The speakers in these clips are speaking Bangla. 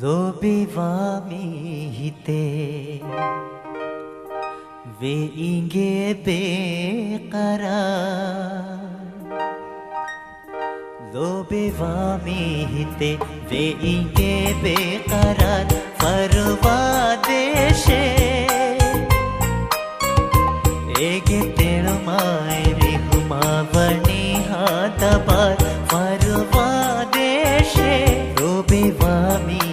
লোবিবামিহিতে বেইঙ্গে বেকারা লোবিবামিহিতে বেইঙ্গে বেকারার ফরবা দেশে এগে তেল মায় রে হুমা বনি হাতাবার ফরবা দেশে লোবিবামি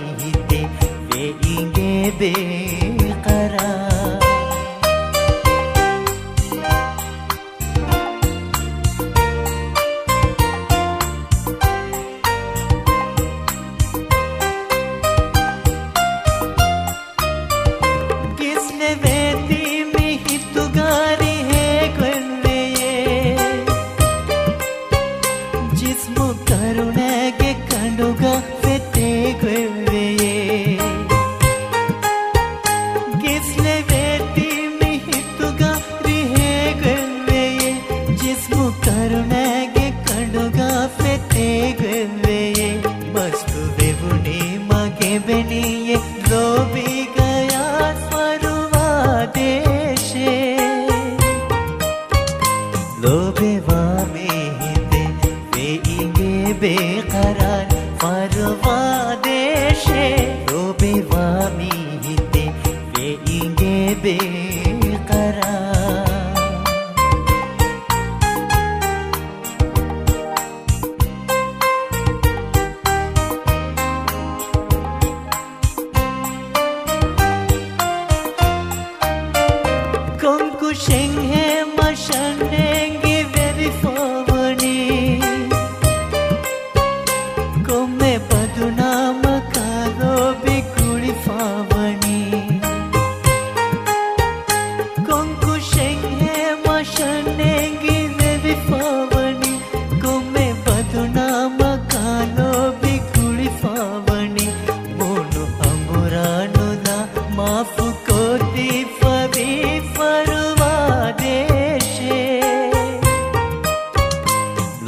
එබෙනීයේ ලෝබීගයා ස්වරුවා දේශේ. ලෝබෙවා මේ හිතේ මේ ඉගේ බේ කරන් පරවා දේ